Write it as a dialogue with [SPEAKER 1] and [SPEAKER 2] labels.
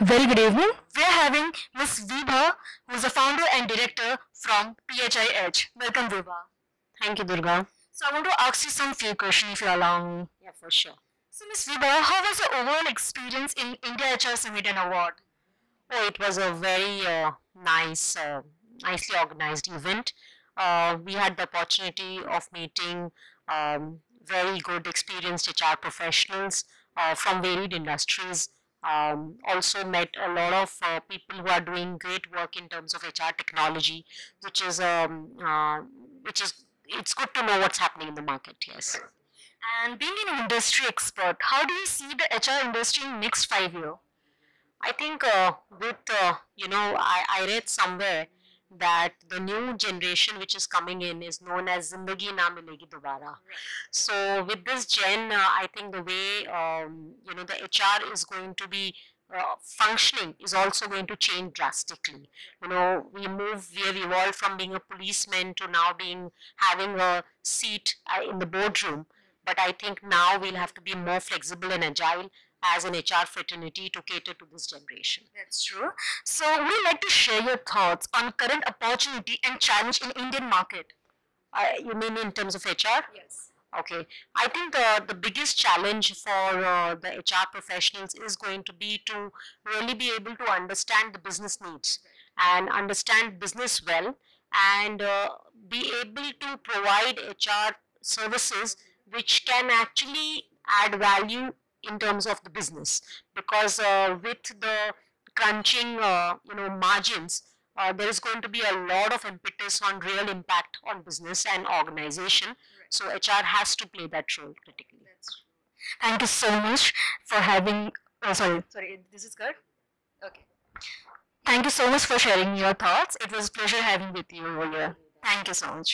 [SPEAKER 1] Very good evening. We are having Miss Vibha, who is the founder and director from PhiEDGE. Welcome, Vibha.
[SPEAKER 2] Thank you, Durga.
[SPEAKER 1] So I want to ask you some few questions, if you allow me.
[SPEAKER 2] Yeah, for sure.
[SPEAKER 1] So, Miss Vibha, how was your overall experience in India HR Summit and Award?
[SPEAKER 2] Oh, it was a very uh, nice, uh, nicely organized event. Uh, we had the opportunity of meeting um, very good, experienced HR professionals uh, from varied industries. Um, also met a lot of uh, people who are doing great work in terms of HR technology, which is um, uh, which is it's good to know what's happening in the market. Yes.
[SPEAKER 1] And being an industry expert, how do you see the HR industry in next five years?
[SPEAKER 2] I think uh, with uh, you know I, I read somewhere that the new generation which is coming in is known as Zindagi Na Milegi Dobara. So with this gen, uh, I think the way um, you know the HR is going to be uh, functioning is also going to change drastically. You know, we move, we have evolved from being a policeman to now being having a seat uh, in the boardroom. But I think now we'll have to be more flexible and agile as an HR fraternity to cater to this generation.
[SPEAKER 1] That's true. So, would you like to share your thoughts on current opportunity and challenge in Indian market?
[SPEAKER 2] Uh, you mean in terms of HR?
[SPEAKER 1] Yes.
[SPEAKER 2] Okay, I think uh, the biggest challenge for uh, the HR professionals is going to be to really be able to understand the business needs and understand business well and uh, be able to provide HR services which can actually add value in terms of the business because uh, with the crunching uh, you know margins uh, there is going to be a lot of impetus on real impact on business and organization so hr has to play that role critically
[SPEAKER 1] Thank you so much for having. Oh, sorry. Sorry, this is good. Okay. Thank you so much for sharing your thoughts. It was a pleasure having with you over here. Thank you so much.